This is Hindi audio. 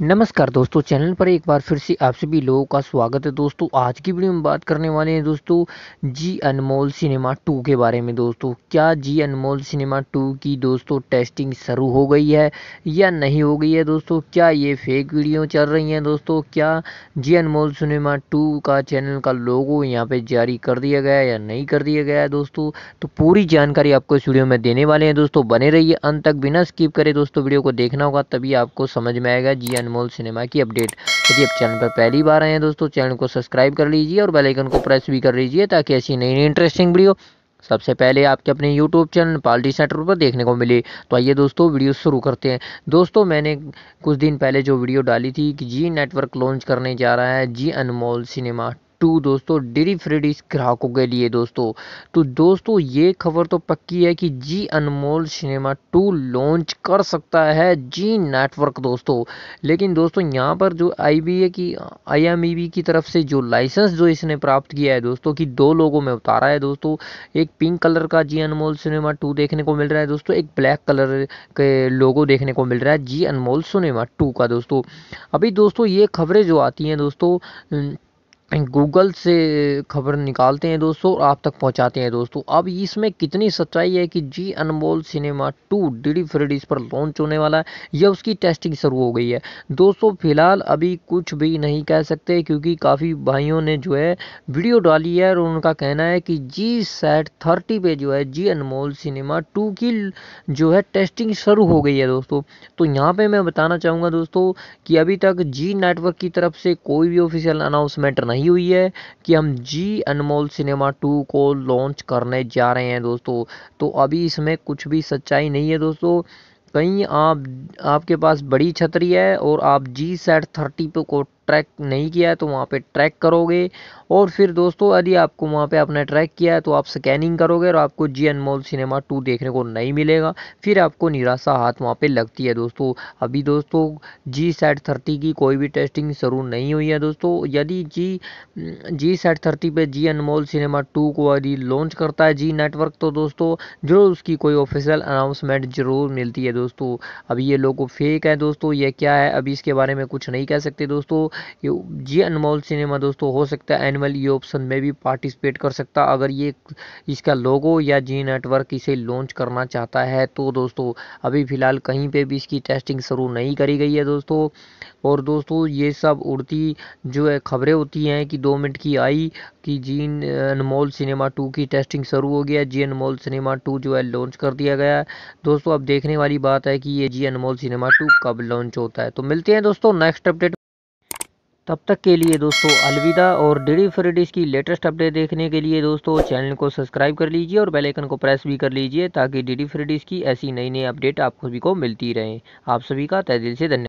नमस्कार दोस्तों, चैनल पर एक बार फिर से आप सभी लोगों का स्वागत है। दोस्तों, आज की वीडियो में बात करने वाले हैं दोस्तों, जी अनमोल सिनेमा टू के बारे में। दोस्तों, क्या जी अनमोल सिनेमा टू की दोस्तों टेस्टिंग शुरू हो गई है या नहीं हो गई है? दोस्तों, क्या ये फेक वीडियो चल रही हैं? दोस्तों, क्या जी अनमोल सिनेमा टू का चैनल का लोगो यहाँ पे जारी कर दिया गया है या नहीं कर दिया गया है दोस्तों? तो पूरी जानकारी आपको इस वीडियो में देने वाले हैं। दोस्तों, बने रहिए, अंत तक बिना स्किप करे। दोस्तों, वीडियो को देखना होगा तभी आपको समझ में आएगा जी अनमोल सिनेमा की अपडेट यदि आप चैनल पर पहली बार आए हैं दोस्तों चैनल को सब्सक्राइब कर लीजिए और बेल आइकन को प्रेस भी कर लीजिए ताकि ऐसी नई नई इंटरेस्टिंग वीडियो सबसे पहले आपके अपने यूट्यूब चैनल पाल्टी सेंटर पर देखने को मिले। तो आइए दोस्तों वीडियो शुरू करते हैं। दोस्तों, मैंने कुछ दिन पहले जो वीडियो डाली थी कि जी नेटवर्क लॉन्च करने जा रहा है जी अनमोल सिनेमा टू दोस्तों डेरी फ्रेडीज ग्राहकों के लिए दोस्तों। तो दोस्तों, ये खबर तो पक्की है कि Zee Anmol cinema two launch कर सकता है जी नेटवर्क दोस्तों। लेकिन दोस्तों, यहाँ पर जो आई बी ए की, आई एम ई बी की तरफ़ से जो लाइसेंस जो इसने प्राप्त किया है दोस्तों, कि दो लोगों में उतारा है दोस्तों। एक पिंक कलर का जी अनमोल सिनेमा टू देखने को मिल रहा है दोस्तों, एक ब्लैक कलर के लोगो देखने को मिल रहा है जी अनमोल सिनेमा टू का दोस्तों। अभी दोस्तों, ये खबरें जो आती हैं दोस्तों गूगल से खबर निकालते हैं दोस्तों और आप तक पहुंचाते हैं दोस्तों। अब इसमें कितनी सच्चाई है कि जी Anmol cinema two D Freddy's पर लॉन्च होने वाला है, या उसकी टेस्टिंग शुरू हो गई है। दोस्तों, फ़िलहाल अभी कुछ भी नहीं कह सकते क्योंकि काफ़ी भाइयों ने जो है वीडियो डाली है और उनका कहना है कि जी सेट थर्टी पे जो है जी अनमोल सिनेमा टू की जो है टेस्टिंग शुरू हो गई है दोस्तों। तो यहाँ पर मैं बताना चाहूँगा दोस्तों कि अभी तक जी नेटवर्क की तरफ़ से कोई भी ऑफिशियल अनाउंसमेंट नहीं नहीं हुई है कि हम जी अनमोल सिनेमा टू को लॉन्च करने जा रहे हैं दोस्तों। तो अभी इसमें कुछ भी सच्चाई नहीं है दोस्तों। कहीं आप, आपके पास बड़ी छतरी है और आप जी सेट थर्टी पे को ट्रैक नहीं किया है तो वहाँ पे ट्रैक करोगे। और फिर दोस्तों, यदि आपको वहाँ पे आपने ट्रैक किया है तो आप स्कैनिंग करोगे और आपको जी अनमोल सिनेमा टू देखने को नहीं मिलेगा। फिर आपको निराशा हाथ वहाँ पे लगती है दोस्तों। अभी दोस्तों जी सेट थर्टी की कोई भी टेस्टिंग शुरू नहीं हुई है दोस्तों। यदि जी जी सेट थर्टी पे जी अनमोल सिनेमा टू को यदि लॉन्च करता है जी नेटवर्क तो दोस्तों, ज़रूर उसकी कोई ऑफिशियल अनाउंसमेंट ज़रूर मिलती है दोस्तों। अभी ये लोगो फेक है दोस्तों, ये क्या है? अभी इसके बारे में कुछ नहीं कह सकते दोस्तों। ये जी अनमोल सिनेमा दोस्तों, हो सकता है एनुअल ये ऑप्शन में भी पार्टिसिपेट कर सकता अगर ये इसका लोगो या जी नेटवर्क इसे लॉन्च करना चाहता है तो दोस्तों, अभी फ़िलहाल कहीं पे भी इसकी टेस्टिंग शुरू नहीं करी गई है दोस्तों। और दोस्तों, ये सब उड़ती जो है, खबरें होती हैं कि दो मिनट की आई कि जी अनमोल सिनेमा टू की टेस्टिंग शुरू हो गया। जी अनमोल सिनेमा टू जो है लॉन्च कर दिया गया। दोस्तों, अब देखने वाली बात है कि ये जी अनमोल सिनेमा टू कब लॉन्च होता है। तो मिलते हैं दोस्तों नेक्स्ट अपडेट तब तक के लिए दोस्तों अलविदा और डी फ्रेडिस की लेटेस्ट अपडेट देखने के लिए दोस्तों चैनल को सब्सक्राइब कर लीजिए और बेल आइकन को प्रेस भी कर लीजिए ताकि डी फ्रेडिस की ऐसी नई नई अपडेट आप सभी को मिलती रहे। आप सभी का तय दिल से धन्यवाद